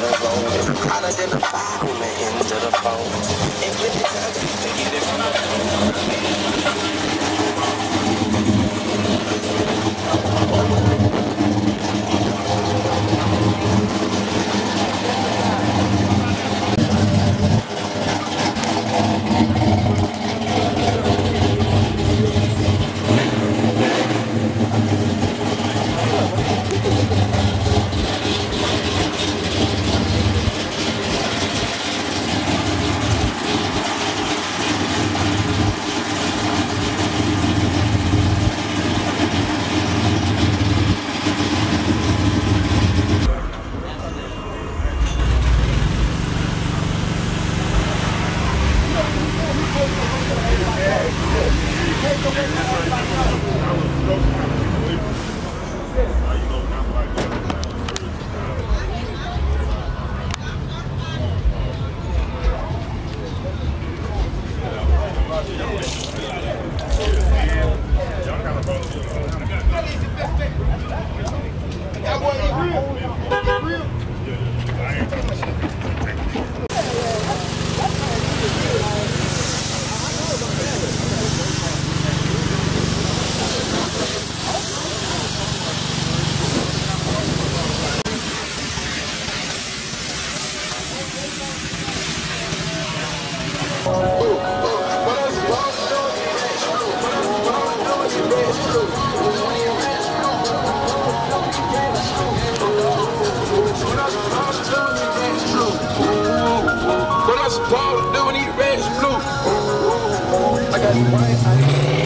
the road. Unidentifiable into the phone. And get it, get it, get. Okay, that's right. I was joking. How you know, kind of like. That. Why I